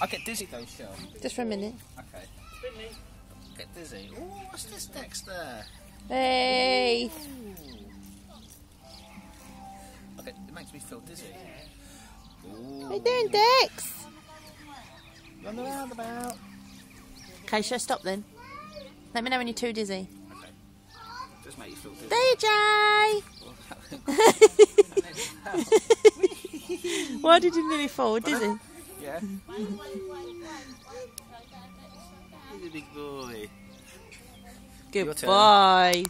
I get dizzy though, sure. Just for a minute. Okay. Get dizzy. Oh, what's this, Dexter? Hey! Okay, it makes me feel dizzy. What are you doing, Dex? Run around about. Okay, shall I stop then? Let me know when you're too dizzy. Okay. Just make you feel dizzy. DJ! Why did you nearly fall? Dizzy? Yeah. He's a big boy. Your turn. Goodbye.